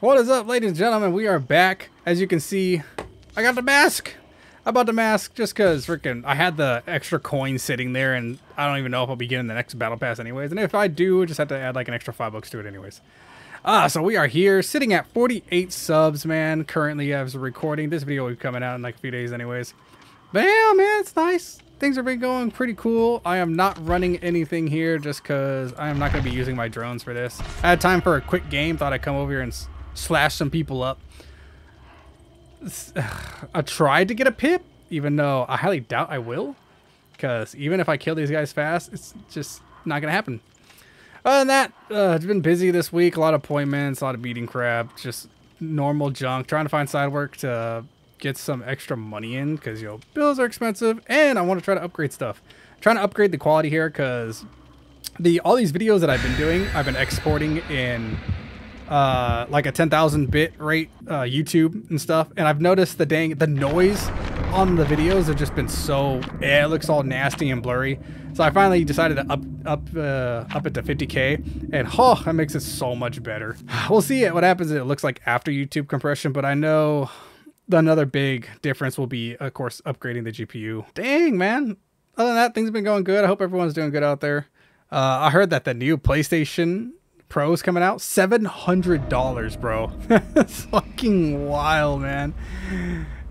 What is up, ladies and gentlemen? We are back. As you can see, I got the mask. I bought the mask just because freaking I had the extra coin sitting there, and I don't even know if I'll be getting the next battle pass anyways. And if I do, I just have to add like an extra five bucks to it anyways. Ah, so we are here sitting at 48 subs, man. Currently, as we're recording, this video will be coming out in like a few days anyways. But yeah, man, it's nice. Things have been going pretty cool. I am not running anything here just because I am not going to be using my drones for this. I had time for a quick game. Thought I'd come over here and slash some people up. I tried to get a pip, even though I highly doubt I will. Because even if I kill these guys fast, it's just not going to happen. Other than that, uh, it's been busy this week. A lot of appointments, a lot of beating crap, just normal junk. Trying to find side work to get some extra money in because, you know, bills are expensive. And I want to try to upgrade stuff. I'm trying to upgrade the quality here because the all these videos that I've been doing, I've been exporting in uh, like a 10,000 bit rate uh, YouTube and stuff. And I've noticed the dang the noise on the videos have just been so eh, it looks all nasty and blurry. So I finally decided to up up uh, up it to 50k, and oh, that makes it so much better. We'll see what happens. It looks like after YouTube compression, but I know another big difference will be, of course, upgrading the GPU. Dang man. Other than that, things have been going good. I hope everyone's doing good out there. Uh, I heard that the new PlayStation Pro's coming out. $700, bro. That's fucking wild, man.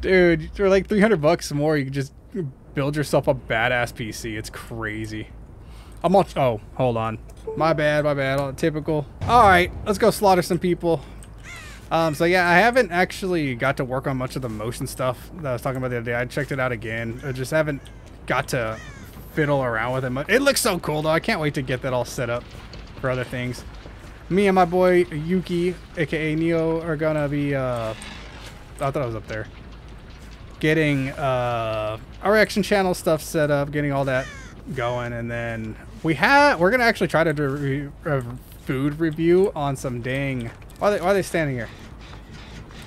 Dude, for like 300 bucks more, you can just build yourself a badass PC. It's crazy. I'm all, oh, hold on. My bad, my bad. Typical. All right, let's go slaughter some people. Um, so yeah, I haven't actually got to work on much of the motion stuff that I was talking about the other day. I checked it out again. I just haven't got to fiddle around with it. Much. It looks so cool though. I can't wait to get that all set up for other things me and my boy Yuki, aka Neo, are gonna be. Uh, I thought I was up there. Getting uh, our action channel stuff set up, getting all that going, and then we have. We're gonna actually try to do a food review on some dang. Why are they, why are they standing here?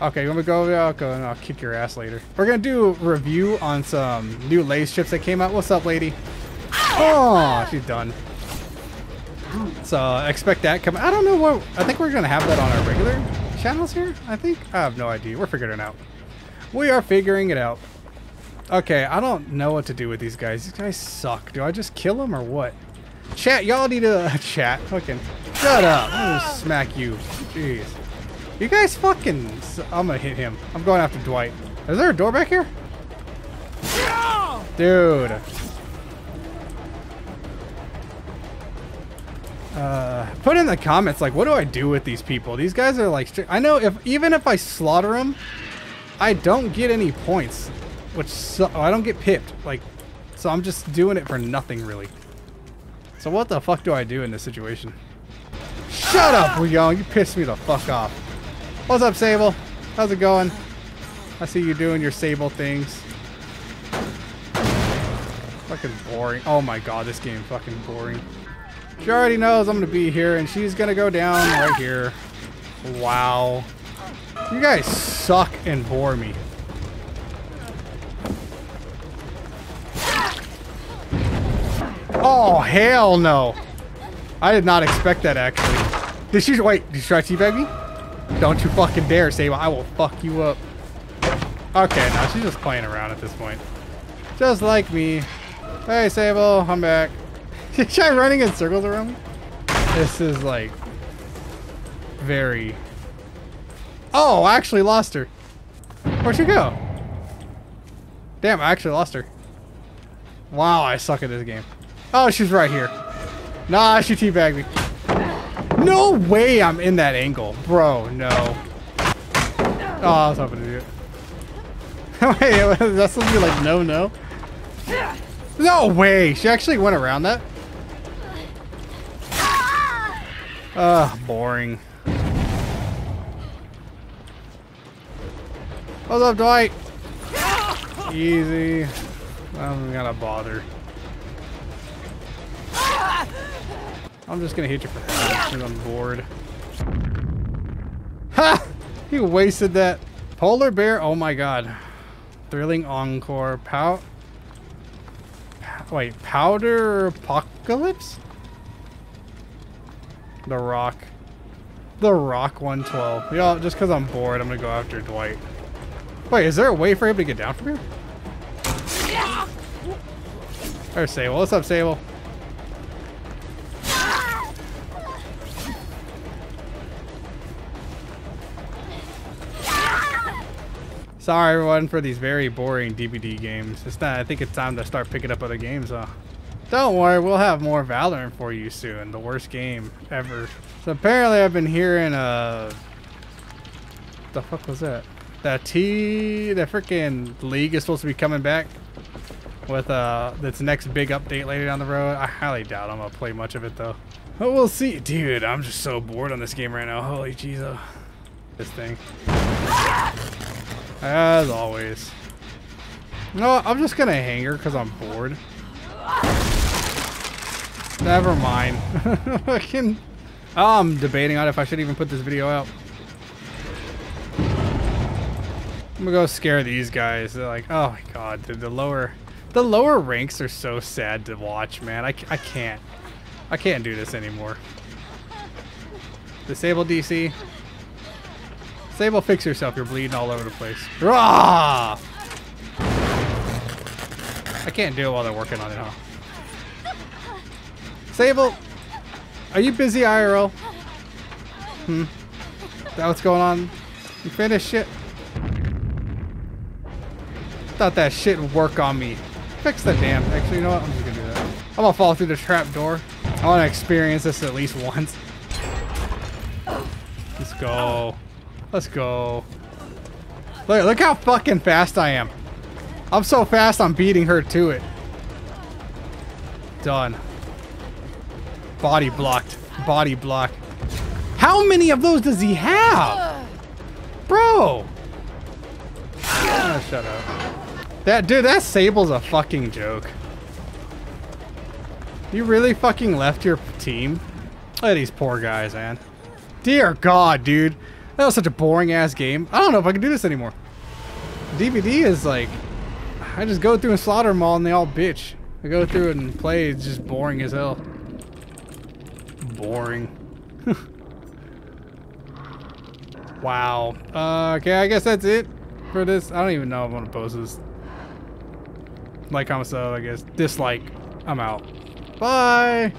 Okay, you want me to go? Yeah, I'll go and I'll kick your ass later. We're gonna do a review on some new Lay's chips that came out. What's up, lady? Oh, she's done. So expect that come. I don't know what. I think we're gonna have that on our regular channels here. I think. I have no idea. We're figuring it out. We are figuring it out. Okay, I don't know what to do with these guys. These guys suck. Do I just kill them or what? Chat, y'all need to uh, chat. Fucking shut up. I'm gonna smack you. Jeez. You guys fucking. I'm gonna hit him. I'm going after Dwight. Is there a door back here? Dude. Uh, put in the comments, like, what do I do with these people? These guys are like, I know if even if I slaughter them, I don't get any points, which so, I don't get pipped. Like, so I'm just doing it for nothing, really. So what the fuck do I do in this situation? Shut up, Young. You pissed me the fuck off. What's up, Sable? How's it going? I see you doing your Sable things. Fucking boring. Oh my god, this game fucking boring. She already knows I'm to be here, and she's to go down right here. Wow. You guys suck and bore me. Oh, hell no. I did not expect that, actually. Did she... Wait, did she try to teabag me? Don't you fucking dare, Sable. I will fuck you up. Okay, now she's just playing around at this point. Just like me. Hey, Sable. I'm back. Is I running in circles around me? This is like very. Oh, I actually lost her. Where'd she go? Damn, I actually lost her. Wow, I suck at this game. Oh, she's right here. Nah, she teabagged me. No way I'm in that angle. Bro, no. Oh, I was hoping to do it. Wait, that's supposed to be like no, no? No way! She actually went around that? Ugh, boring. What's up, Dwight? Easy. I'm gonna bother. I'm just gonna hit you for because I'm bored. Ha! You wasted that. Polar bear, oh my god. Thrilling encore. Pow wait, powder apocalypse? The Rock. The Rock 112. You know, just because I'm bored, I'm going to go after Dwight. Wait, is there a way for him to get down from here? There's Sable. What's up, Sable? Sorry, everyone, for these very boring DBD games. It's not. I think it's time to start picking up other games, huh? Don't worry, we'll have more Valorant for you soon. The worst game ever. So apparently, I've been hearing uh, the fuck was that? That T, the freaking league is supposed to be coming back with uh its next big update later down the road. I highly doubt I'm gonna play much of it though. But we'll see. Dude, I'm just so bored on this game right now. Holy Jesus. This thing. As always. No, I'm just gonna hang her because I'm bored. Never mind. Fucking. Oh, I'm debating on if I should even put this video out. I'm gonna go scare these guys. They're like, oh my god, dude, the lower, the lower ranks are so sad to watch, man. I, I can't, I can't do this anymore. Disable DC. Sable, fix yourself. You're bleeding all over the place. Rah! I can't do it while they're working on it, huh? Sable, are you busy IRL? Hmm. Is that what's going on? You finished shit? Thought that shit would work on me. Fix the damn. Actually, you know what? I'm just gonna do that. I'm gonna fall through the trap door. I wanna experience this at least once. Let's go. Let's go. Look, look how fucking fast I am. I'm so fast I'm beating her to it. Done. Body blocked. Body block. How many of those does he have? Bro. Oh, shut up. That dude, that Sable's a fucking joke. You really fucking left your team? Look at these poor guys, man. Dear God, dude. That was such a boring ass game. I don't know if I can do this anymore. DBD is like, I just go through and slaughter them all and they all bitch. I go through and play, it's just boring as hell. Boring. wow. Uh, okay, I guess that's it for this. I don't even know if I want to post this. Like, comment, sub, I guess. Dislike. I'm out. Bye!